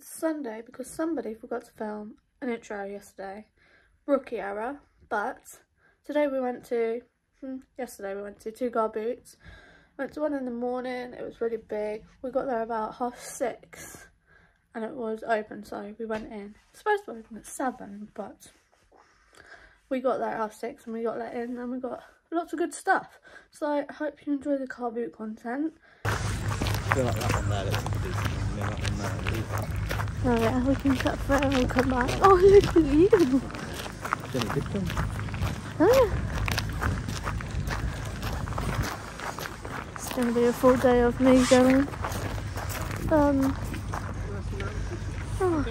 It's Sunday because somebody forgot to film an intro yesterday. Rookie error, but today we went to, hmm, yesterday we went to Two Guard Boots. Went to one in the morning, it was really big. We got there about half six and it was open, so we went in. Supposed to open at seven, but we got there at half six and we got let in and we got lots of good stuff. So I hope you enjoy the car boot content. I feel like that one there looks decent. Yeah, we can cut forever and come back. Oh look at you! It's gonna be a full day of me going. Um. Oh,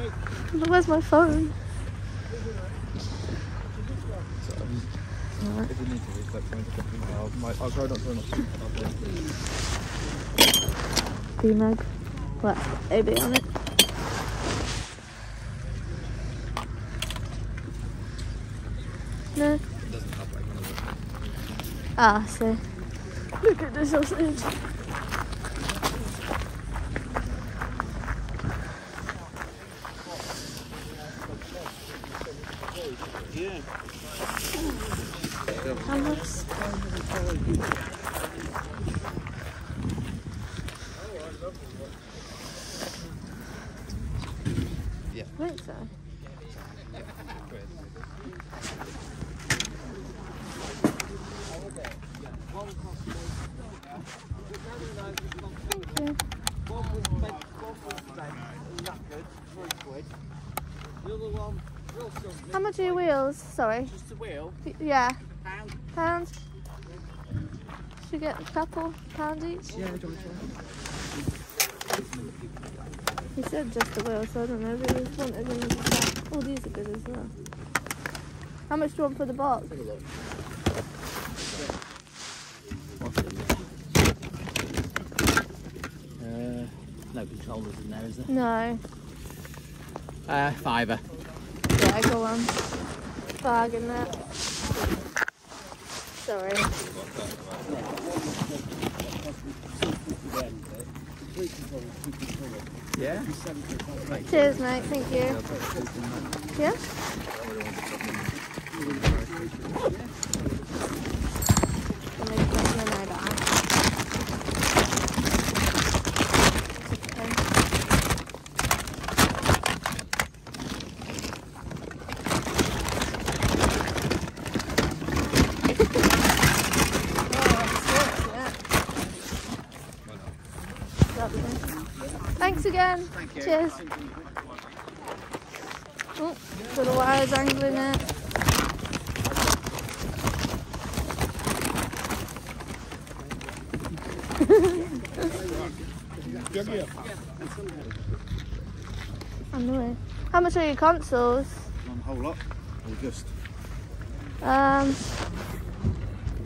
where's my phone? To to off. B-Mag. What? AB on it. No. It doesn't like one of Ah, see. Look at the sausage. Yeah. I think so. How much are your wheels? Sorry. Just a wheel, Y- Yeah. pound. Pounds? Should we get a couple pounds each? Yeah, do you want to try? He said just the wheel, so I don't know if he wanted them as a. Oh, these are good as well. How much do you want for the box? Take a look. Uh, no controllers in there, is there? No. Uh, fiver. Yeah, go on. Bargain that. Sorry. Yeah. Cheers, mate. Thank you. Yeah? Let me put them in there, don't I? Lovely. Thanks again. Thank you. Cheers. Oh, got a wire dangling there. The way. How much are your consoles? On a whole lot. Or just. Um,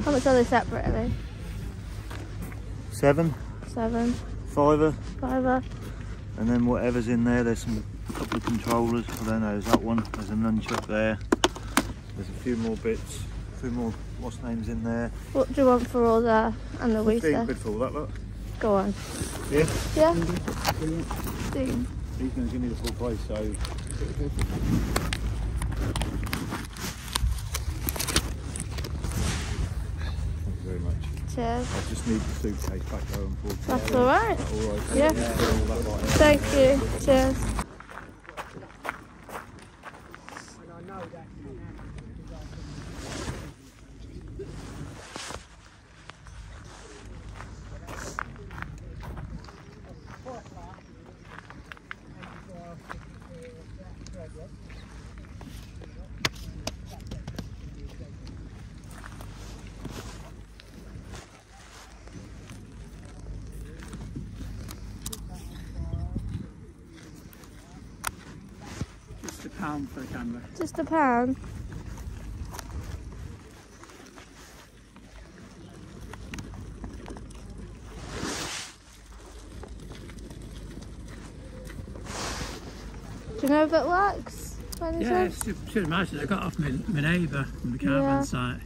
how much are they separately? Seven, Seven, fiver, fiver. and then whatever's in there, there's some a couple of controllers. I don't know, there's that one, there's a nunchuck there. There's a few more bits, a few more what's names in there. What do you want for all that and the 15 Wii quid for all that lot. Go on. Yeah. Yeah? Fifteen. He's going to give me the full price, so. Thank you very much. Cheers. I just need the suitcase back home for That's alright. All right. Yeah. Thank you. Cheers. Pound for the camera. Just a pound. Do you know if it works? Yeah, should, should imagine. I got off my, my neighbour from the caravan Yeah. site.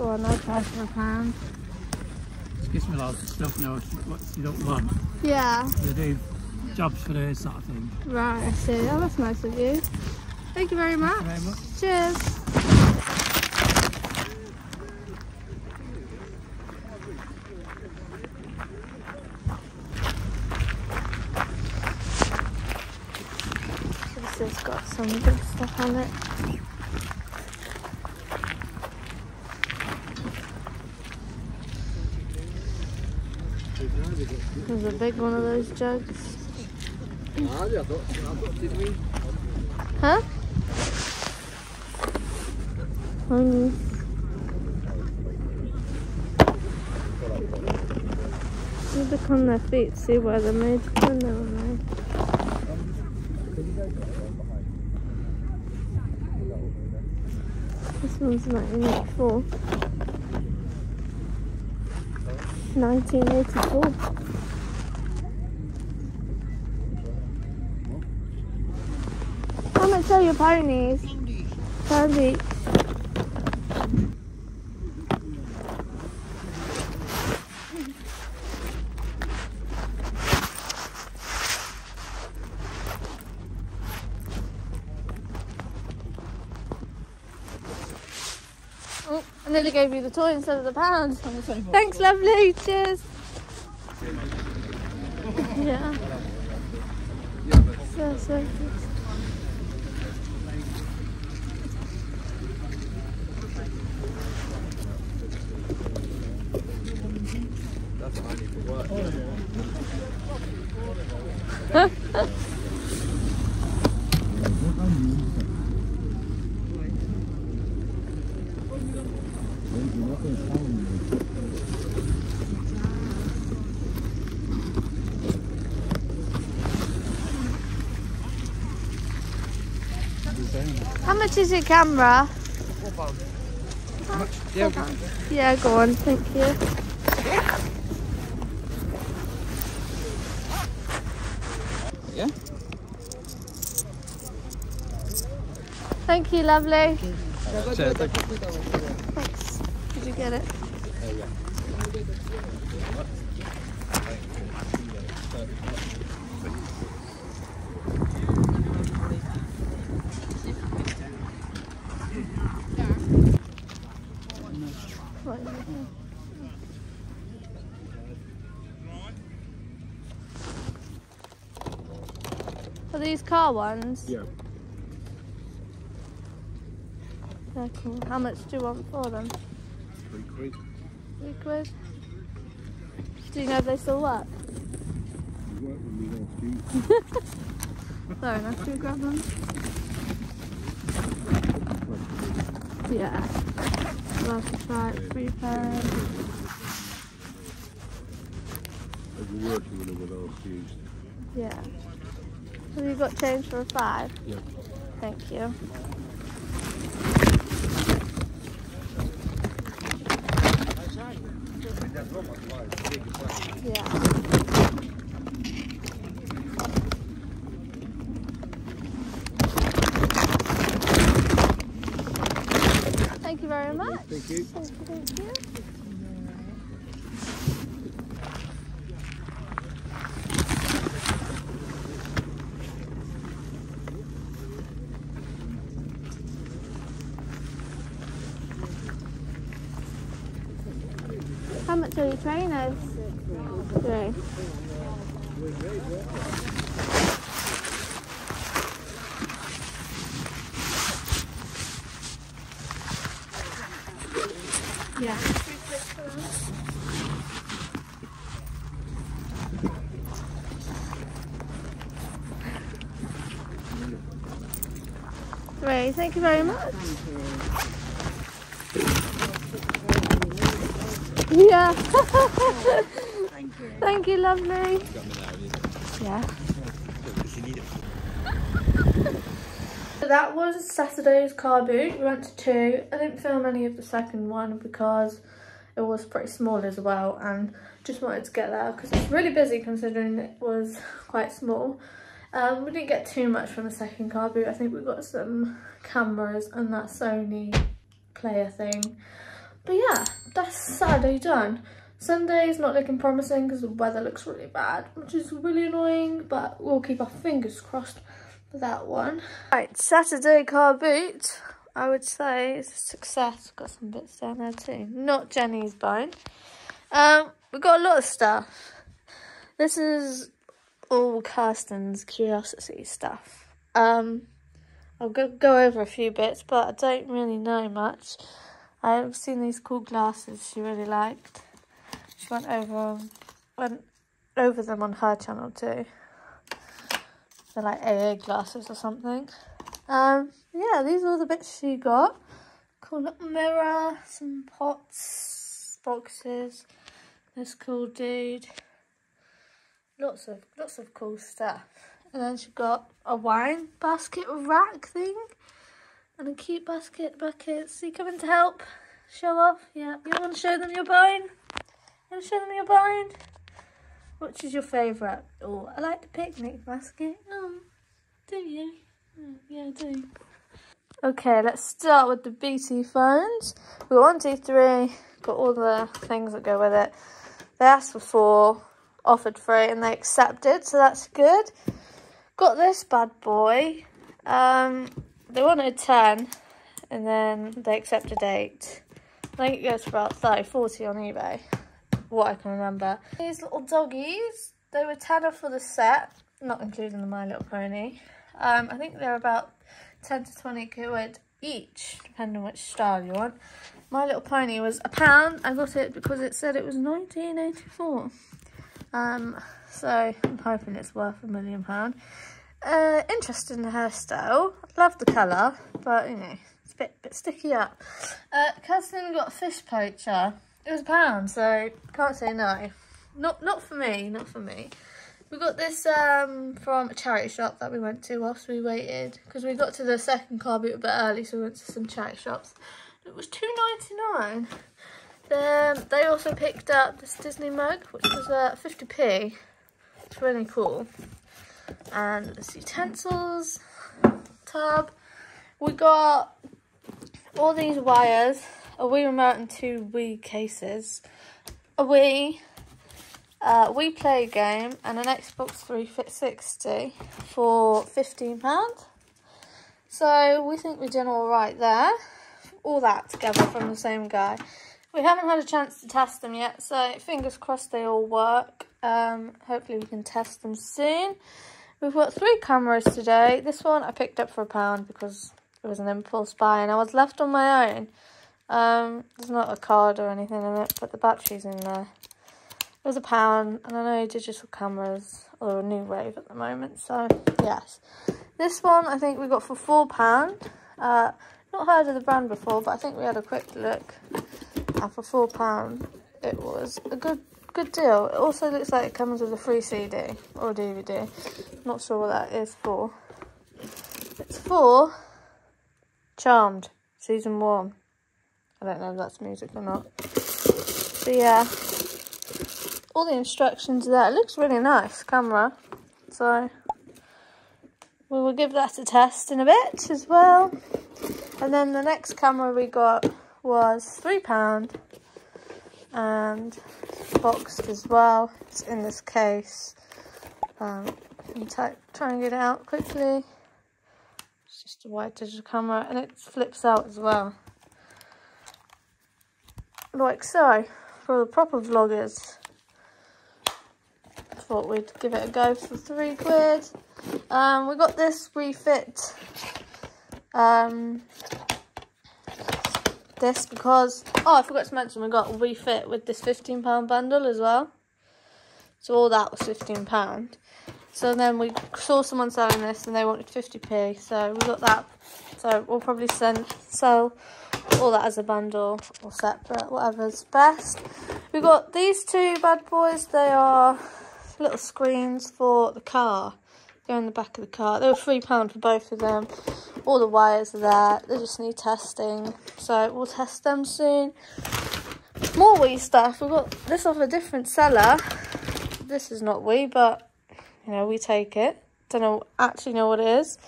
Oh, no try for a pound. gives me of stuff now what you don't want. Yeah. They do jobs for her sort of thing. Right, I see. Oh, that's nice of you. Thank you very much. Very much. Cheers. This has got some good stuff on it. There's a big one of those jugs. Huh? Honey. Need to their feet, see where they're made. This one's 1984. 1984. Are your ponies? Pound. Oh, I nearly gave you the toy instead of the pound. Thanks, lovely. Cheers. Yeah. So, so good. How much is your camera? Yeah, Yeah, go on, thank you. Thank you, lovely. Cheers. Thanks. Did you get it? What is it? Are these car ones? Yeah. They're cool. How much do you want for them? Three quid. Three quid. Do you know if they still work? You work when we you. Fair enough. Do you grab them? Yeah. We'll have to try it. Three pounds. As you're working with them when I was used. Yeah. Have you got change for a five? Yeah. Thank you. Yeah. Thank you very much. Thank you. Thank you, thank you. Much are your trainers? Three. Yeah. Three. Thank you very much. Yeah. Thank you. Thank you, lovely. Yeah. So that was Saturday's car boot. We went to two. I didn't film any of the second one because it was pretty small as well and just wanted to get there because it's really busy considering it was quite small. Um, we didn't get too much from the second car boot. I think we got some cameras and that Sony player thing. But yeah, that's Saturday done. Sunday is not looking promising because the weather looks really bad, which is really annoying, but we'll keep our fingers crossed for that one. Right, Saturday car boot, I would say is a success. Got some bits down there too. Not Jenny's bone. Um, we've got a lot of stuff. This is all Kirsten's curiosity stuff. Um, I'll go, go over a few bits, but I don't really know much. I've seen these cool glasses she really liked. She went over went over them on her channel too. They're like AA glasses or something. Um, yeah, these are all the bits she got. Cool little mirror, some pots, boxes. This cool dude. Lots of lots of cool stuff. And then she got a wine basket rack thing. And a cute basket buckets. Are you coming to help? Show off? Yeah. You want to show them your bone? You want to show them your bone? Which is your favourite? Oh, I like the picnic basket. Oh, do you? Oh, yeah, I do. Okay, let's start with the BT phones. We've got one, two, three. Got all the things that go with it. They asked for four, offered three, and they accepted, so that's good. Got this bad boy. Um, they wanted 10, and then they accepted 8. I think it goes for about 30, 40 on eBay, what I can remember. These little doggies, they were tenner for the set, not including the My Little Pony. Um, I think they're about 10 to 20 quid each, depending on which style you want. My Little Pony was a pound. I got it because it said it was 1984. Um, so I'm hoping it's worth a million pound. Uh, interesting hairstyle. Love the colour, but you know, it's a bit, bit sticky up. Uh, got a fish poacher. It was a pound, so can't say no. Not, not for me, not for me. We got this um, from a charity shop that we went to whilst we waited because we got to the second car boot a bit early, so we went to some charity shops. It was two ninety nine. Then they also picked up this Disney mug, which was uh, 50p. It's really cool. And there's utensils, tub. We got all these wires, a Wii remote and two Wii cases, a Wii, uh, Wii Play game and an Xbox 360 for £15. So we think we're doing all right there. All that together from the same guy. We haven't had a chance to test them yet, so fingers crossed they all work. Um, hopefully we can test them soon. We've got three cameras today. This one I picked up for a pound because it was an impulse buy and I was left on my own. Um, there's not a card or anything in it, but the battery's in there. It was a pound, and I know digital cameras are a new wave at the moment, so yes. This one I think we got for four pound. Uh, not heard of the brand before, but I think we had a quick look, and for four pound, it was a good good deal. It also looks like it comes with a free CD or DVD. Not sure what that is for. It's for Charmed season one. I don't know if that's music or not. So yeah, all the instructions there. It looks really nice, camera. So we will give that a test in a bit as well. And then the next camera we got was £3 and boxed as well. It's in this case. Um, you try and get it out quickly. It's just a white digital camera and it flips out as well. Like so, for the proper vloggers. Thought we'd give it a go for three quid. Um, we got this Wii Fit um, this because oh I forgot to mention we got a Wii Fit with this £15 bundle as well. So all that was £15 so then we saw someone selling this and they wanted 50p so we got that. So we'll probably send sell all that as a bundle or separate whatever's best. We got these two bad boys. They are little screens for the car go in the back of the car. They were three pound for both of them. All the wires are there. They just need testing. So we'll test them soon. More Wii stuff. We've got this off a different seller. This is not Wii but you know we take it. Don't know actually know what it is.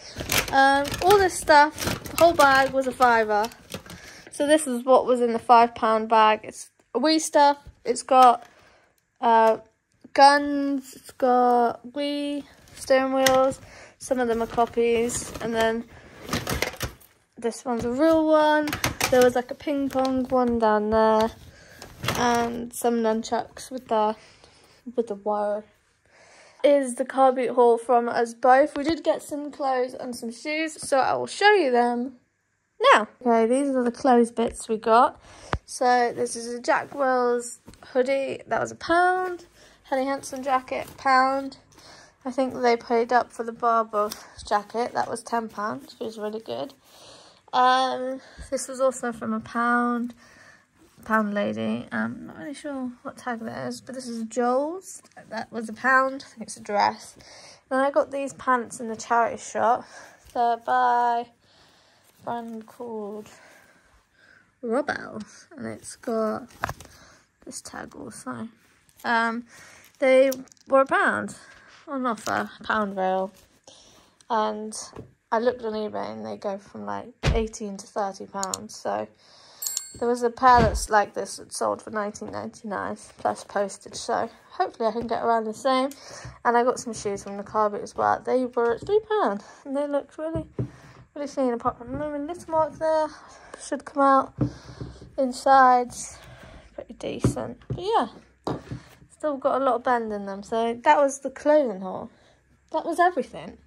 Um, all this stuff the whole bag was a fiver. So this is what was in the five pound bag. It's Wii stuff. It's got uh, guns, it's got Wii steering wheels, some of them are copies, and then this one's a real one. There was like a ping pong one down there, and some nunchucks with the with the wire. Is the car boot haul from us both. We did get some clothes and some shoes, so I will show you them now. Okay, these are the clothes bits we got. So this is a Jack Wills hoodie, that was a pound. Helly Hansen jacket, pound. I think they paid up for the Barbour jacket, that was £10, which was really good. Um, this was also from a pound, pound lady. I'm not really sure what tag that is, but this is Joules. That was a pound. I think it's a dress. Then I got these pants in the charity shop. They're by a brand called Robel, and it's got this tag also. Um, they were a pound on offer, pound rail, and I looked on eBay and they go from like 18 to 30 pounds. So there was a pair that's like this that sold for 19.99 plus postage. So hopefully I can get around the same. And I got some shoes from the car as well. They were at three pound and they looked really, really clean. Apart from the little mark there, should come out inside. Pretty decent. But yeah, still got a lot of bend in them. So that was the clothing haul. That was everything.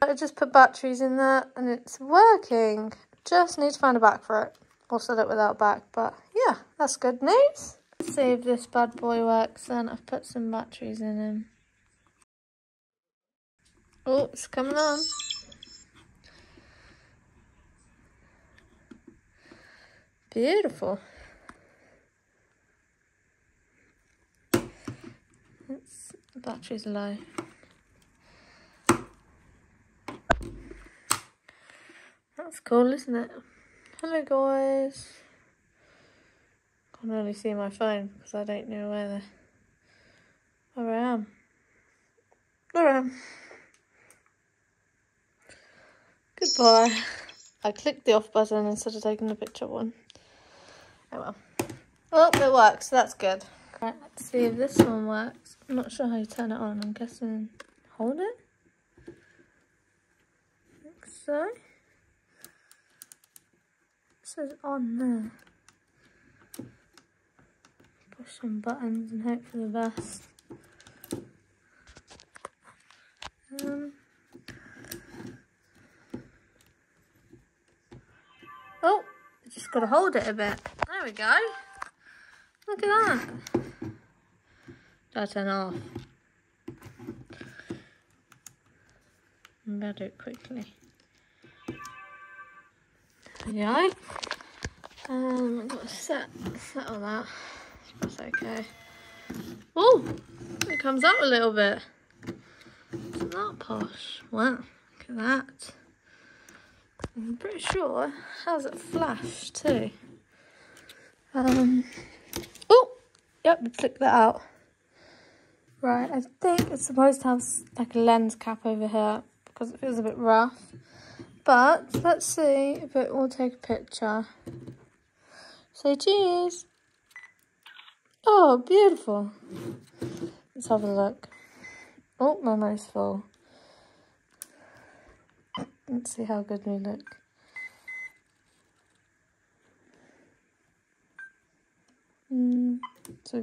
I just put batteries in there and it's working. Just need to find a back for it. Or set it without back, but yeah, that's good news. Let's see if this bad boy works then. I've put some batteries in him. Oh, it's coming on. Beautiful. It's, the battery's low. That's cool, isn't it? Hello, guys. Can't really see my phone because I don't know where the where I am. I am. Goodbye. I clicked the off button instead of taking the picture one. Oh well. Oh, it works. That's good. Let's see if this one works. I'm not sure how you turn it on. I'm guessing hold it. Like so says on there. Push some buttons and hope for the best. Um, oh, just got to hold it a bit. There we go. Look at that. That enough. I'm to do it quickly. Go. Um, I've got to set, settle that. That's okay. Oh, it comes up a little bit. Isn't that posh? Wow, look at that. I'm pretty sure it has it flash too. Um, oh, yep, click that out. Right, I think it's supposed to have like a lens cap over here because it feels a bit rough. But let's see if it will take a picture. Say cheese. Oh, beautiful. Let's have a look. Oh, my mouth's full. Let's see how good we look. Mm, so.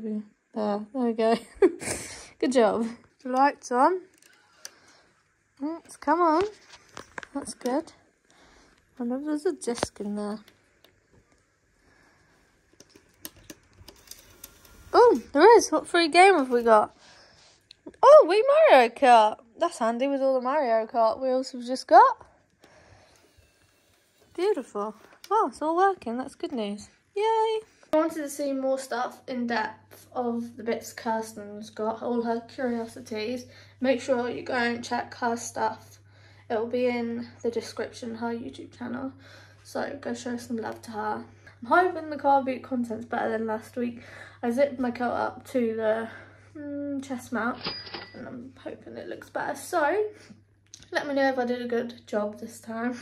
There, there we go. good job. Lights on. Let's come on. That's good. I wonder if there's a disc in there. Oh, there is. What free game have we got? Oh, we Mario Kart. That's handy with all the Mario Kart wheels we've just got. Beautiful. Well, it's all working. That's good news. Yay. I wanted to see more stuff in depth of the bits Kirsten's got, all her curiosities. Make sure you go and check her stuff. It will be in the description, her YouTube channel. So go show some love to her. I'm hoping the car boot content's better than last week. I zipped my coat up to the mm, chest mount and I'm hoping it looks better. So let me know if I did a good job this time.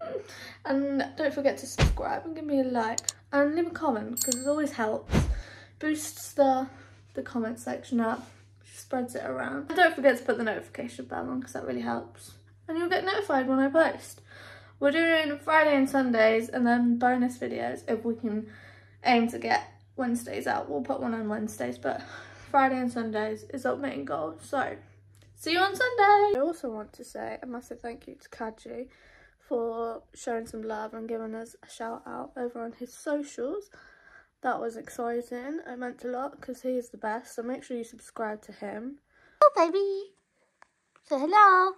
and don't forget to subscribe and give me a like and leave a comment because it always helps boosts the, the comment section up, spreads it around. And don't forget to put the notification bell on because that really helps. And you'll get notified when I post. We're doing Friday and Sundays and then bonus videos if we can aim to get Wednesdays out. We'll put one on Wednesdays, but Friday and Sundays is our main goal. So, see you on Sunday! I also want to say a massive thank you to Kaji for showing some love and giving us a shout out over on his socials. That was exciting. It meant a lot because he is the best. So make sure you subscribe to him. Oh, baby. Say hello.